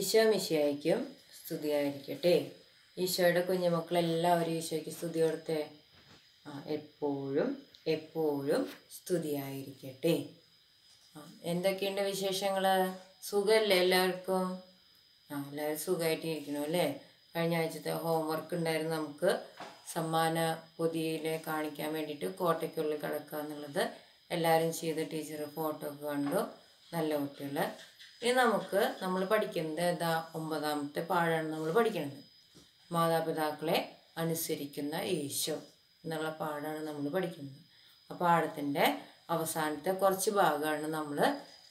ഈശോ മിശിയായിരിക്കും സ്തുതിയായിരിക്കട്ടെ. ഈശോയുടെ കുഞ്ഞുമക്കളെല്ലാവരും ഈശോയ്ക്ക് സ്തുതി കൊടുത്തേ. എപ്പോഴും എപ്പോഴും സ്തുതിയായിരിക്കട്ടെ. എന്തൊക്കെയുണ്ട് വിശേഷങ്ങൾ സുഖമല്ലേ എല്ലാവർക്കും? ആ എല്ലാവരും സുഖമായിട്ടിരിക്കണോ അല്ലേ? കഴിഞ്ഞ ആഴ്ചത്തെ ഹോംവർക്ക് ഉണ്ടായിരുന്നു നമുക്ക്. സമ്മാന പൊതിയിലെ കാണിക്കാൻ വേണ്ടിയിട്ട് കോട്ടയ്ക്കുള്ളിൽ കിടക്കുക എന്നുള്ളത് എല്ലാവരും ചെയ്ത് ടീച്ചർ ഫോട്ടോ ഒക്കെ കണ്ടു. നല്ല കുട്ടികൾ ഇനി നമുക്ക് നമ്മൾ പഠിക്കുന്നത് ഏതാ? ഒമ്പതാമത്തെ പാഴാണ് നമ്മൾ പഠിക്കുന്നത് മാതാപിതാക്കളെ അനുസരിക്കുന്ന ഈശോ എന്നുള്ള പാഠമാണ് നമ്മൾ പഠിക്കുന്നത്. ആ പാഠത്തിന്റെ അവസാനത്തെ കുറച്ച് ഭാഗമാണ് നമ്മൾ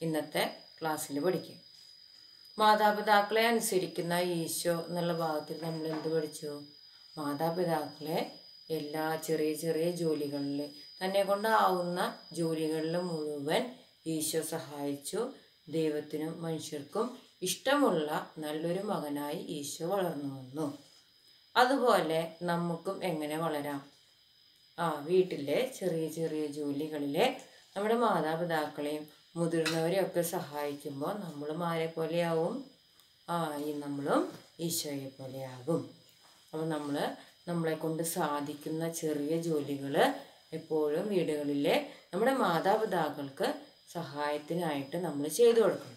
ഇന്നത്തെ ക്ലാസ്സിൽ പഠിക്കുക. മാതാപിതാക്കളെ അനുസരിക്കുന്ന ഈശോ എന്നുള്ള ഭാഗത്തിൽ നമ്മൾ എന്ത് പഠിച്ചു? മാതാപിതാക്കളെ എല്ലാ ചെറിയ ചെറിയ ജോലികളിൽ തന്നെ കൊണ്ടാവുന്ന ജോലികളിൽ മുഴുവൻ ഈശോ സഹായിച്ചു. ദൈവത്തിനും മനുഷ്യർക്കും ഇഷ്ടമുള്ള നല്ലൊരു മകനായി ഈശോ വളർന്നു വന്നു. അതുപോലെ നമുക്കും എങ്ങനെ വളരാം? ആ വീട്ടിലെ ചെറിയ ചെറിയ ജോലികളിലെ നമ്മുടെ മാതാപിതാക്കളെയും മുതിർന്നവരെയും ഒക്കെ സഹായിക്കുമ്പോൾ നമ്മളും ആരെ പോലെയാവും? ആ ഈ നമ്മളും ഈശോയെ പോലെയാകും. അപ്പോൾ നമ്മൾ നമ്മളെ കൊണ്ട് സാധിക്കുന്ന ചെറിയ ജോലികൾ എപ്പോഴും വീടുകളിലെ നമ്മുടെ മാതാപിതാക്കൾക്ക് സഹായത്തിനായിട്ട് നമ്മൾ ചെയ്തു കൊടുക്കണം.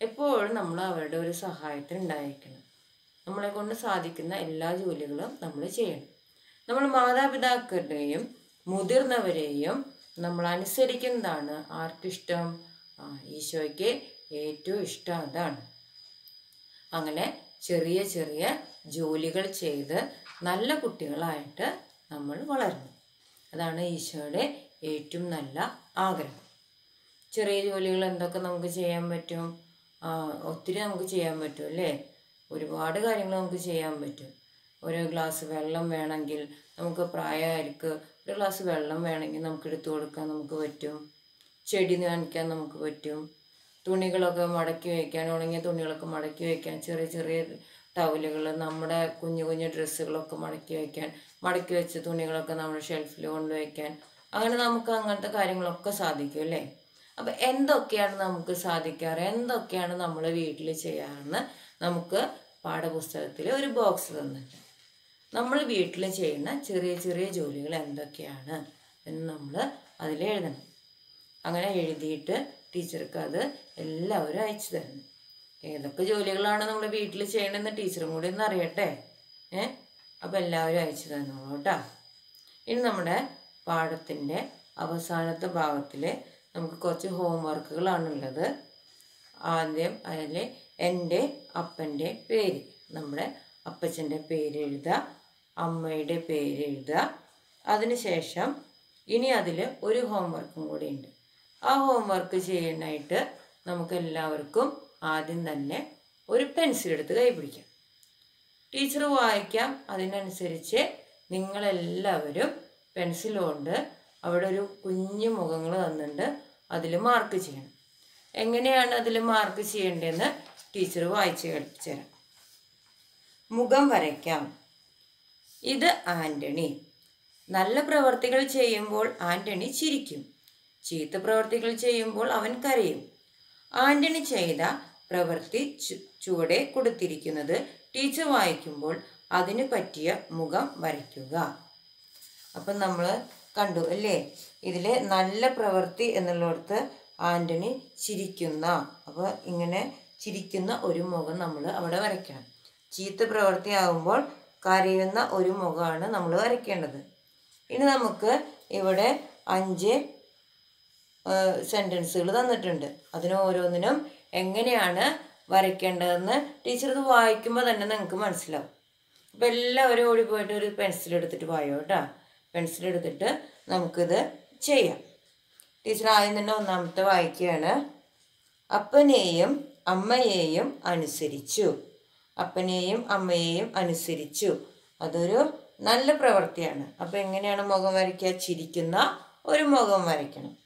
എപ്പോഴും നമ്മൾ അവരുടെ ഒരു സഹായത്തിന് ഉണ്ടായിരിക്കണം. നമ്മളെ കൊണ്ട് സാധിക്കുന്ന എല്ലാ ജോലികളും നമ്മൾ ചെയ്യണം. നമ്മൾ മാതാപിതാക്കളുടെയും മുതിർന്നവരെയും നമ്മൾ അനുസരിക്കുന്നതാണ് ആർക്കിഷ്ടം. ഈശോയ്ക്ക് ഏറ്റവും ഇഷ്ടം അതാണ്. അങ്ങനെ ചെറിയ ചെറിയ ജോലികൾ ചെയ്ത് നല്ല കുട്ടികളായിട്ട് നമ്മൾ വളരണം. അതാണ് ഈശോയുടെ ഏറ്റവും നല്ല ആഗ്രഹം. ചെറിയ ജോലികൾ എന്തൊക്കെ നമുക്ക് ചെയ്യാൻ പറ്റും? ഒത്തിരി നമുക്ക് ചെയ്യാൻ പറ്റും അല്ലേ? ഒരുപാട് കാര്യങ്ങൾ നമുക്ക് ചെയ്യാൻ പറ്റും. ഒരു ഗ്ലാസ് വെള്ളം വേണമെങ്കിൽ നമുക്ക് പ്രായമായിരിക്ക് ഒരു ഗ്ലാസ് വെള്ളം വേണമെങ്കിൽ നമുക്ക് എടുത്തു കൊടുക്കാൻ നമുക്ക് പറ്റും. ചെടി നനയ്ക്കാൻ നമുക്ക് പറ്റും. തുണികളൊക്കെ മടക്കി വയ്ക്കാൻ ഉണങ്ങിയ തുണികളൊക്കെ മടക്കി വയ്ക്കാൻ ചെറിയ ചെറിയ ടവലുകൾ നമ്മുടെ കുഞ്ഞു കുഞ്ഞു ഡ്രസ്സുകളൊക്കെ മടക്കി വയ്ക്കാൻ മടക്കി വെച്ച തുണികളൊക്കെ നമ്മുടെ ഷെൽഫിൽ കൊണ്ടുവയ്ക്കാൻ അങ്ങനെ നമുക്ക് അങ്ങനത്തെ കാര്യങ്ങളൊക്കെ സാധിക്കും അല്ലേ? അപ്പം എന്തൊക്കെയാണ് നമുക്ക് സാധിക്കാറ്? എന്തൊക്കെയാണ് നമ്മൾ വീട്ടിൽ ചെയ്യാറെന്ന് നമുക്ക് പാഠപുസ്തകത്തിൽ ഒരു ബോക്സ് തന്നിട്ട്. നമ്മൾ വീട്ടിൽ ചെയ്യുന്ന ചെറിയ ചെറിയ ജോലികൾ എന്തൊക്കെയാണ് എന്ന് നമ്മൾ അതിൽ എഴുതണം. അങ്ങനെ എഴുതിയിട്ട് ടീച്ചർക്ക് അത് എല്ലാവരും അയച്ചു തരണം. ഏതൊക്കെ ജോലികളാണ് നമ്മൾ വീട്ടിൽ ചെയ്യണമെന്ന് ടീച്ചറും കൂടി ഒന്ന് അറിയട്ടെ. ഏ? അപ്പം എല്ലാവരും അയച്ചു തന്നോളൂ കേട്ടോ. ഇനി നമ്മുടെ പാഠത്തിന്റെ അവസാനത്തെ ഭാഗത്തിൽ നമുക്ക് കുറച്ച് ഹോം വർക്കുകളാണുള്ളത് ആദ്യം അതിൽ എന്റെ അപ്പന്റെ പേര് നമ്മുടെ അപ്പച്ചന്റെ പേര് എഴുതുക അമ്മയുടെ പേര് എഴുതുക. അതിനുശേഷം ഇനി അതിൽ ഒരു ഹോം വർക്കും കൂടി ഉണ്ട്. ആ ഹോം വർക്ക് ചെയ്യാനായിട്ട് നമുക്ക് എല്ലാവർക്കും ആദ്യം തന്നെ ഒരു പെൻസിൽ എടുത്ത് കൈ പിടിക്കാം. ടീച്ചർ വായിക്കാം. അതിനനുസരിച്ച് നിങ്ങളെല്ലാവരും പെൻസിൽ കൊണ്ട് അവിടെ ഒരു കുഞ്ഞു മുഖങ്ങൾ തന്നിട്ടുണ്ട് അതിൽ മാർക്ക് ചെയ്യണം. എങ്ങനെയാണ് അതിൽ മാർക്ക് ചെയ്യേണ്ടതെന്ന് ടീച്ചർ വായിച്ച് കേൾപ്പിച്ചു തരാം. മുഖം വരയ്ക്കാം. ഇത് ആന്റണി നല്ല പ്രവർത്തികൾ ചെയ്യുമ്പോൾ ആന്റണി ചിരിക്കും. ചീത്ത പ്രവർത്തികൾ ചെയ്യുമ്പോൾ അവൻ കരയും. ആന്റണി ചെയ്ത പ്രവൃത്തി ചുവടെ കൊടുത്തിരിക്കുന്നത് ടീച്ചർ വായിക്കുമ്പോൾ അതിന് പറ്റിയ മുഖം വരയ്ക്കുക. അപ്പം നമ്മൾ കണ്ടു അല്ലേ? ഇതിൽ നല്ല പ്രവൃത്തി എന്നുള്ളിടത്ത് ആന്റണി ചിരിക്കുന്ന അപ്പോൾ ഇങ്ങനെ ചിരിക്കുന്ന ഒരു മുഖം നമ്മൾ അവിടെ വരയ്ക്കണം. ചീത്ത പ്രവൃത്തി ആകുമ്പോൾ കരയുന്ന ഒരു മുഖമാണ് നമ്മൾ വരയ്ക്കേണ്ടത്. ഇനി നമുക്ക് ഇവിടെ അഞ്ച് സെന്റൻസുകൾ തന്നിട്ടുണ്ട്. അതിന് ഓരോന്നിനും എങ്ങനെയാണ് വരയ്ക്കേണ്ടതെന്ന് ടീച്ചർ ഇത് വായിക്കുമ്പോൾ തന്നെ നിങ്ങൾക്ക് മനസ്സിലാവും. അപ്പോൾ എല്ലാവരും ഓടിപ്പോയിട്ട് ഒരു പെൻസിൽ എടുത്തിട്ട് വായോ കേട്ടോ പെൻസിൽ എടുത്തിട്ട് നമുക്കിത് ചെയ്യാം. ടീച്ചർ ആദ്യം തന്നെ ഒന്നാമത്തെ വായിക്കുകയാണ്. അപ്പനെയും അമ്മയെയും അനുസരിച്ചു. അപ്പനെയും അമ്മയെയും അനുസരിച്ചു. അതൊരു നല്ല പ്രവൃത്തിയാണ്. അപ്പം എങ്ങനെയാണ് മുഖം വരയ്ക്കുക? ചിരിക്കുന്ന ഒരു മുഖം വരയ്ക്കണം.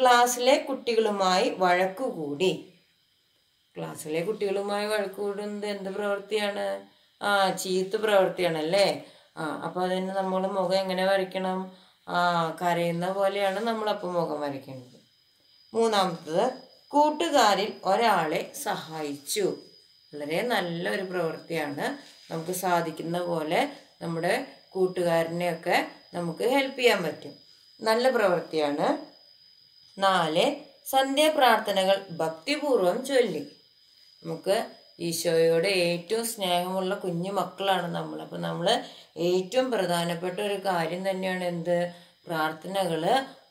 ക്ലാസ്സിലെ കുട്ടികളുമായി വഴക്കുകൂടി ക്ലാസ്സിലെ കുട്ടികളുമായി വഴക്കുകൂടുന്നത് എന്ത് പ്രവൃത്തിയാണ്? ആ ചീത്ത പ്രവൃത്തിയാണല്ലേ? ആ അപ്പോൾ അതിന് നമ്മൾ മുഖം എങ്ങനെ വരയ്ക്കണം? ആ കരയുന്ന പോലെയാണ് നമ്മളപ്പോൾ മുഖം വരയ്ക്കേണ്ടത് മൂന്നാമത്തത് കൂട്ടുകാരിൽ ഒരാളെ സഹായിച്ചു. വളരെ നല്ലൊരു പ്രവൃത്തിയാണ്. നമുക്ക് സാധിക്കുന്ന പോലെ നമ്മുടെ കൂട്ടുകാരനെയൊക്കെ നമുക്ക് ഹെൽപ്പ് ചെയ്യാൻ പറ്റും. നല്ല പ്രവൃത്തിയാണ്. നാല് സന്ധ്യാപ്രാർത്ഥനകൾ ഭക്തിപൂർവം ചൊല്ലി. നമുക്ക് ഈശോയോട് ഏറ്റവും സ്നേഹമുള്ള കുഞ്ഞു മക്കളാണ് നമ്മൾ അപ്പം നമ്മൾ ഏറ്റവും പ്രധാനപ്പെട്ട ഒരു കാര്യം തന്നെയാണ് എന്ത്? പ്രാർത്ഥനകൾ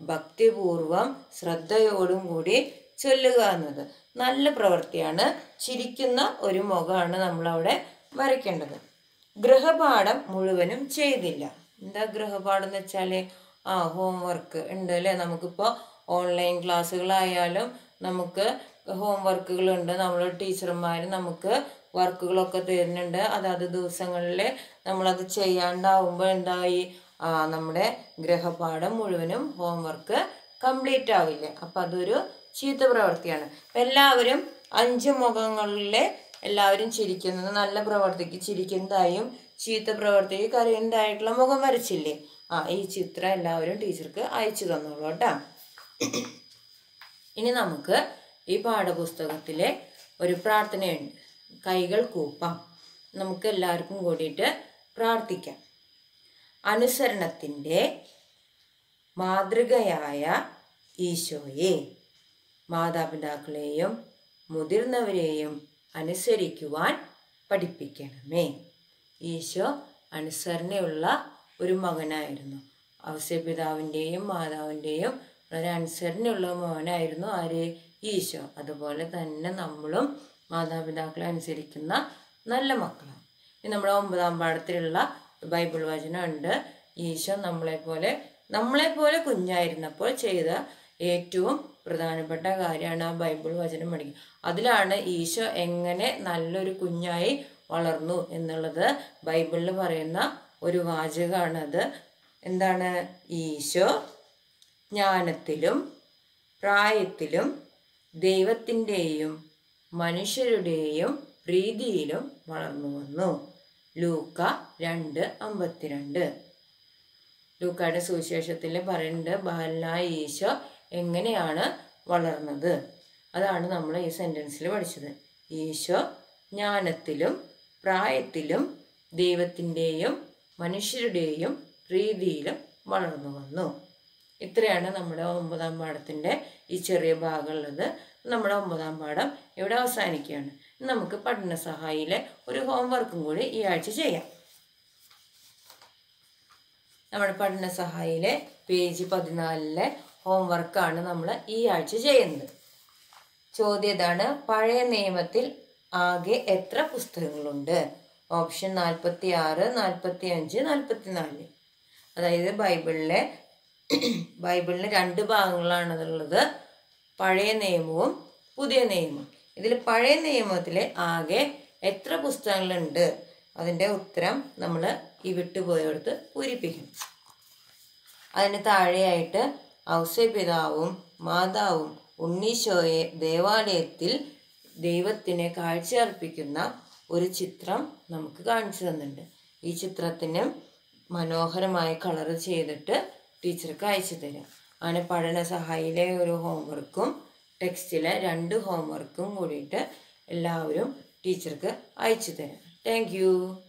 ഭക്തിപൂർവം ശ്രദ്ധയോടും കൂടി ചൊല്ലുക എന്നത്. നല്ല പ്രവൃത്തിയാണ്. ചിരിക്കുന്ന ഒരു മുഖമാണ് നമ്മളവിടെ വരയ്ക്കേണ്ടത്. ഗ്രഹപാഠം മുഴുവനും ചെയ്തില്ല. എന്താ ഗ്രഹപാഠം എന്ന് വെച്ചാൽ ആ ഹോംവർക്ക് ഉണ്ട് അല്ലേ? നമുക്കിപ്പോൾ ഓൺലൈൻ ക്ലാസ്സുകളായാലും നമുക്ക് ഹോംവർക്കുകളുണ്ട് നമ്മൾ ടീച്ചർമാർ നമുക്ക് വർക്കുകളൊക്കെ തരുന്നുണ്ട്. അതാത് ദിവസങ്ങളിൽ നമ്മളത് ചെയ്യാണ്ടാവുമ്പോൾ എന്തായി? നമ്മുടെ ഗ്രഹപാഠം മുഴുവനും ഹോം വർക്ക് കംപ്ലീറ്റ് ആവില്ല? അപ്പം അതൊരു ചീത്ത പ്രവൃത്തിയാണ് എല്ലാവരും അഞ്ച് മുഖങ്ങളിലെ എല്ലാവരും ചിരിക്കുന്നത് നല്ല പ്രവർത്തിക്ക് ചിരിക്കുന്നതായും ചീത്ത പ്രവർത്തിക്ക് കരയുന്നതായിട്ടുള്ള മുഖം വരച്ചില്ലേ? ആ ഈ ചിത്രം എല്ലാവരും ടീച്ചർക്ക് അയച്ചു തന്നോളൂ കേട്ടോ. ഇനി നമുക്ക് ഈ പാഠപുസ്തകത്തിലെ ഒരു പ്രാർത്ഥനയുണ്ട്. കൈകൾ കൂപ്പാം. നമുക്ക് എല്ലാവർക്കും കൂടിയിട്ട് പ്രാർത്ഥിക്കാം. അനുസരണത്തിന്റെ മാതൃകയായ ഈശോയെ മാതാപിതാക്കളെയും മുതിർന്നവരെയും അനുസരിക്കുവാൻ പഠിപ്പിക്കണമേ. ഈശോ അനുസരണയുള്ള ഒരു മകനായിരുന്നു. ഔസ്യപിതാവിന്റെയും മാതാവിന്റെയും വളരെ അനുസരണയുള്ള മകനായിരുന്നു. ആര്? ഈശോ. അതുപോലെ തന്നെ നമ്മളും മാതാപിതാക്കളെ അനുസരിക്കുന്ന നല്ല മക്കളാണ്. ഇനി നമ്മുടെ ഒമ്പതാം പാഠത്തിലുള്ള ബൈബിൾ വചനമുണ്ട്. ഈശോ നമ്മളെപ്പോലെ നമ്മളെപ്പോലെ കുഞ്ഞായിരുന്നപ്പോൾ ചെയ്ത ഏറ്റവും പ്രധാനപ്പെട്ട കാര്യമാണ് ആ ബൈബിൾ വചനം പഠിക്കുക. അതിലാണ് ഈശോ എങ്ങനെ നല്ലൊരു കുഞ്ഞായി വളർന്നു എന്നുള്ളത് ബൈബിളിൽ പറയുന്ന ഒരു വാചകമാണത്. എന്താണ്? ഈശോ ജ്ഞാനത്തിലും പ്രായത്തിലും ദൈവത്തിന്റെയും മനുഷ്യരുടെയും പ്രീതിയിലും വളർന്നു വന്നു. ലൂക്ക രണ്ട് അമ്പത്തിരണ്ട്. ലൂക്കയുടെ സുവിശേഷത്തിൽ പറയുന്നുണ്ട് ബാലനായ ഈശോ എങ്ങനെയാണ് വളർന്നത്? അതാണ് നമ്മൾ ഈ സെന്റൻസിൽ പഠിച്ചത്. ഈശോ ജ്ഞാനത്തിലും പ്രായത്തിലും ദൈവത്തിന്റെയും മനുഷ്യരുടെയും പ്രീതിയിലും വളർന്നു വന്നു. ഇത്രയാണ് നമ്മുടെ ഒമ്പതാം പാഠത്തിന്റെ ഈ ചെറിയ ഭാഗമുള്ളത്. നമ്മുടെ ഒമ്പതാം പാഠം ഇവിടെ അവസാനിക്കുകയാണ്. നമുക്ക് പഠന സഹായിയിലെ ഒരു ഹോംവർക്കും കൂടി ഈ ആഴ്ച ചെയ്യാം. നമ്മുടെ പഠന സഹായിയിലെ പേജ് പതിനാലിലെ ഹോംവർക്കാണ് നമ്മൾ ഈ ആഴ്ച ചെയ്യുന്നത്. ചോദ്യം ഇതാണ് പഴയ നിയമത്തിൽ ആകെ എത്ര പുസ്തകങ്ങളുണ്ട്? ഓപ്ഷൻ നാൽപ്പത്തി ആറ് നാൽപ്പത്തി അഞ്ച് നാൽപ്പത്തി നാല് അതായത് ബൈബിളിലെ ബൈബിളിന് രണ്ട് ഭാഗങ്ങളാണ് ഉള്ളത് പഴയ നിയമവും പുതിയ നിയമവും. ഇതിൽ പഴയ നിയമത്തിൽ ആകെ എത്ര പുസ്തകങ്ങളുണ്ട്? അതിന്റെ ഉത്തരം നമ്മൾ ഈ വിട്ടുപോയടുത്ത് പൂരിപ്പിക്കണം അതിന് താഴെയായിട്ട് ഔസപിതാവും മാതാവും ഉണ്ണീശോയെ ദേവാലയത്തിൽ ദൈവത്തിനെ കാഴ്ച അർപ്പിക്കുന്ന ഒരു ചിത്രം നമുക്ക് കാണിച്ചു തന്നിട്ടുണ്ട്. ഈ ചിത്രത്തിന് മനോഹരമായി കളർ ചെയ്തിട്ട് ടീച്ചർക്ക് അയച്ചു തരാം. അങ്ങനെ പഠന സഹായിയിലെ ഒരു ഹോംവർക്കും ടെക്സ്റ്റിലെ രണ്ട് ഹോംവർക്കും കൂടിയിട്ട് എല്ലാവരും ടീച്ചർക്ക് അയച്ചു തരാം. താങ്ക്